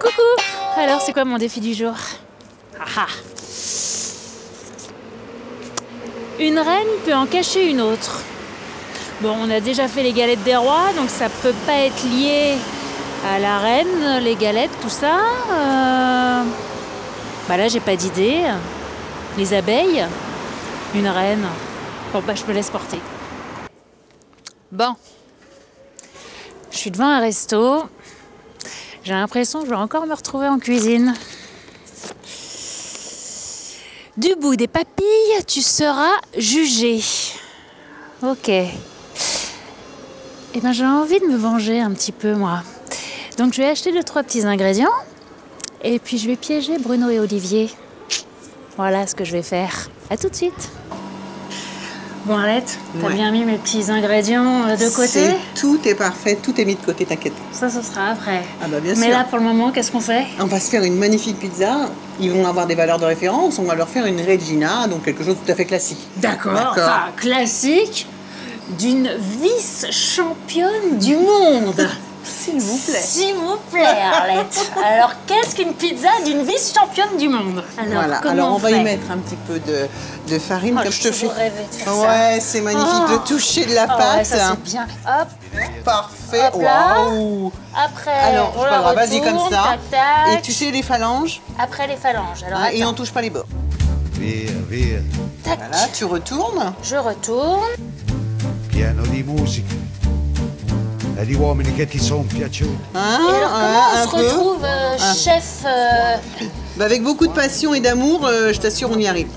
Coucou Alors, c'est quoi mon défi du jour? Ah ah. Une reine peut en cacher une autre. Bon, on a déjà fait les galettes des rois, donc ça peut pas être lié à la reine, les galettes, tout ça. Euh, Bah là, j'ai pas d'idée. Les abeilles Une reine Bon, bah, je me laisse porter. Bon. Je suis devant un resto. J'ai l'impression que je vais encore me retrouver en cuisine. Du bout des papilles, tu seras jugé. Ok. Eh ben, j'ai envie de me venger un petit peu, moi. Donc, je vais acheter deux, trois petits ingrédients. Et puis, je vais piéger Bruno et Olivier. Voilà ce que je vais faire. À tout de suite. Bon, Arlette, t'as Ouais. bien mis mes petits ingrédients euh, de côté Tout est parfait, tout est mis de côté, t'inquiète pas. Ça, ce sera après. Ah bah bien Mais sûr. là, pour le moment, qu'est-ce qu'on fait? On va se faire une magnifique pizza. Ils vont avoir des valeurs de référence. On va leur faire une Regina, donc quelque chose de tout à fait classique. D'accord. D'accord. Enfin, classique d'une vice-championne du monde. S'il vous plaît. S'il vous plaît, Arlette. Alors, qu'est-ce qu'une pizza d'une vice-championne du monde Alors, voilà. comment Alors on, va fait y mettre un petit peu de, de farine, Oh, comme je te fais. toujours rêvé de faire ça. Ouais, c'est magnifique. Oh. Le toucher de la Oh, pâte. ouais, ça c'est bien. Hop, Parfait. Waouh. après, Alors, on la vas-y comme ça. tac, tac. Et tu sais les phalanges, Après les phalanges. Alors, et on touche pas les bords. Tac. Voilà, tu retournes. Je retourne. pieno di musica e di uomini che ti sono piaciuti. Hein, Et alors, hein, comment on un se peu. retrouve euh, chef euh, Bah, avec beaucoup de passion et d'amour, euh, je t'assure, on y arrive.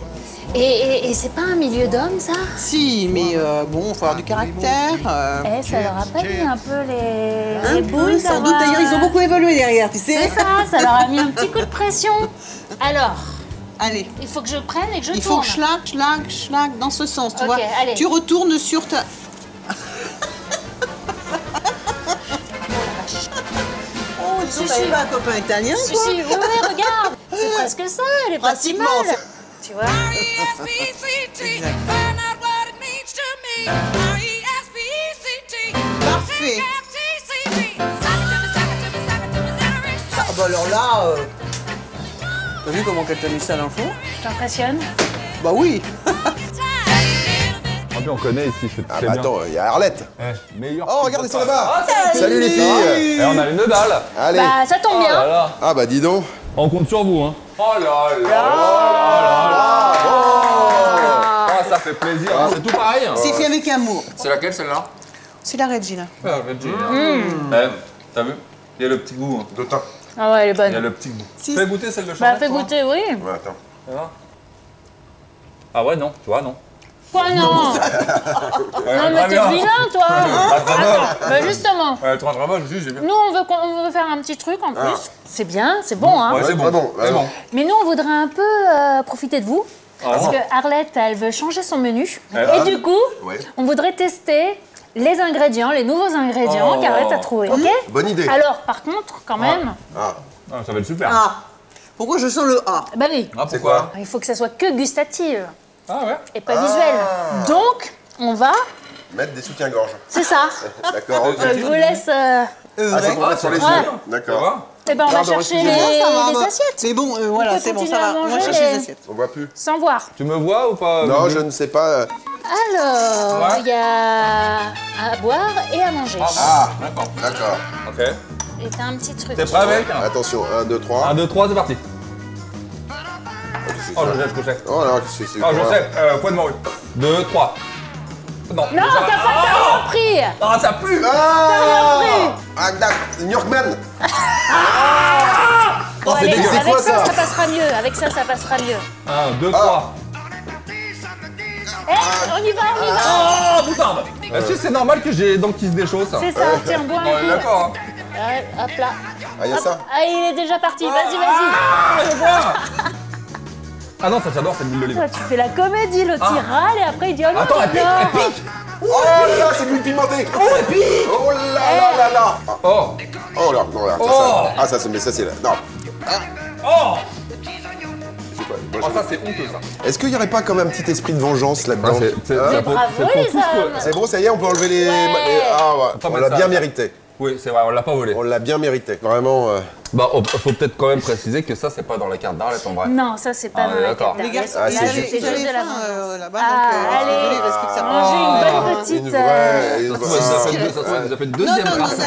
Et, et- et c'est pas un milieu d'hommes, ça? Si, mais euh, bon, il faut avoir du caractère. euh, Eh, ça leur a pas mis un peu les, un les peu, boules sans doute. D'ailleurs, ils ont beaucoup évolué derrière, tu sais. C'est ça, ça leur a mis un petit coup de pression. Alors, Allez. il faut que je prenne et que je Il faut tourne. que schlag, schlag, schlag, dans ce sens, tu vois. allez. Tu retournes sur ta... Oh, donc, Si, si. pas un copain italien, Si, toi si, oui, oui, regarde. C'est presque ça, elle est pas si mal. Pratiquement, Tu vois R-E-S-P-C-T. Find out what it means to me. R-E-S-P-E-C-T. Parfait. Ah bah alors là... euh, T'as vu comment qu'elle t'a mis ça dans le four Je t'impressionne Bah oui Ah on connaît ici, c'est Ah très bah bien. attends, il y a Arlette. Eh, meilleur Oh, regardez, ils sont là-bas. Ah, Salut les filles. Eh, on a les deux dalles. Allez. Bah, ça tombe Oh là bien. là. Ah bah dis donc. On compte sur vous, hein. Oh là là là là là. Ah, ça fait plaisir. hein, C'est tout pareil. hein. C'est fait avec amour. C'est laquelle celle-là? C'est la Regina. Ah, Reggie. Mmh. Eh, T'as vu? Il y a le petit goût. hein. D'autant. Ah ouais, elle est Il y a bonne. le petit goût. Si. Fais goûter celle de Bah, Charlotte. fais toi. goûter, oui. Ouais, attends. Ça va? Ah ouais, non, tu vois, non. Quoi, non Non, mais t'es vilain, toi Attends, bah justement, je j'ai bien. nous, on veut, qu'on- on veut faire un petit truc en plus. C'est bien, c'est bon, hein Ouais, c'est bon. très bon, C'est ouais. bon. Mais nous, on voudrait un peu euh, profiter de vous. Ah parce que Arlette, elle veut changer son menu. Ah. Et du coup, Ouais. on voudrait tester les ingrédients, les nouveaux ingrédients Oh. qu'Arlette a trouvés. Ok Bonne idée. Alors, par contre, quand même, Ah. Ah, ça va être super. Ah Pourquoi je sens le A? Bah oui, Ah, C'est pourquoi il faut que ça soit que gustative Ah ouais et pas visuel. Donc, on va. Mettre des soutiens-gorge. C'est ça. D'accord, ok. Je vous laisse. euh, Ah, c'est pour mettre sur les Ouais. yeux. Ça D'accord. va Eh ben, on va chercher les, les assiettes. Mais bon, euh, voilà, c'est bon, ça va. On va chercher les- les assiettes. On voit plus. Sans voir. Tu me vois ou pas Non, je ne sais pas. Alors, Ouais. il y a à boire et à manger. Ah, D'accord. d'accord. Ok. Et t'as un petit truc. T'es prêt avec Attention, 1, 2, 3. 1, 2, 3, c'est parti. Oh, je sais, je sais. Oh là, c'est c'est Oh, je quoi sais. Euh, point de morue. 2, 3. Non. Non, t'as pas t'as rien pris Ah, ça pue Ah Ah, d'accord. New Yorkman Bon, c'est allez, dégueu. C'est avec quoi, ça, ça ça passera mieux. Avec ça, ça passera mieux. 1, 2, Ah. 3. Eh, on y va, on y va Ah, moutarde Est-ce que c'est normal que j'ai les dents qui se déchaussent C'est ça, tiens, bois On un coup. d'accord. hein. Ouais, hop là. Ah, il y a ça Ah, il est déjà parti. Vas-y, vas-y. Ah non, ça j'adore, c'est l'huile d'olive. Toi, tu fais la comédie, l'autre il râle et après il dit Oh non, Attends, elle pique, elle pique Oh là là, c'est de l'huile pimentée Oh, elle pique Oh là là là là Oh Oh là, non, là, ça, Oh. ça. Ah, ça, c'est, mais ça, c'est là. Non. Oh Oh, ça, c'est honteux, ça. Est-ce qu'il n'y aurait pas comme un petit esprit de vengeance là-dedans Ah, c'est- c'est- Hein bravo, c'est bon, ça y est, on peut enlever les. Ah ouais, on l'a bien mérité. Oui, c'est vrai, on l'a pas volé. On l'a bien mérité. Vraiment. Euh, Bah, faut peut-être quand même préciser que ça, c'est pas dans la carte d'Arlette en vrai. Non, ça c'est pas Ah, dans la Les d'Arlette. garçons, Ah, c'est juste- de la euh, là-bas, Ah, donc euh, allez. parce que ça Manger une mange. bonne une petite. vraie. euh, une Ça se trouve, vraie- nous a fait deux- ça se trouve, elle nous a fait une deuxième non, non, race.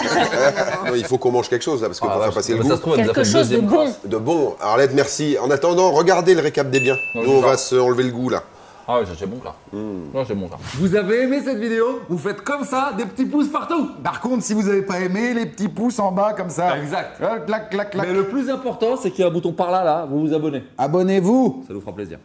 Non, il faut qu'on mange quelque chose là, parce que Ah, faire passer le goût. ça se trouve, elle nous a Quelque chose de deuxième bon. De bon. Arlette, merci. En attendant, regardez le récap des biens. Nous, on va se enlever le goût là. Ah ouais, ça, c'est bon ça. Non, c'est bon ça. Vous avez aimé cette vidéo? Vous faites comme ça, des petits pouces partout. Par contre, si vous avez pas aimé, les petits pouces en bas comme ça. Exact. Clac, clac, clac. Mais le plus important, c'est qu'il y a un bouton par là, là, vous vous abonnez. Abonnez-vous Ça nous fera plaisir.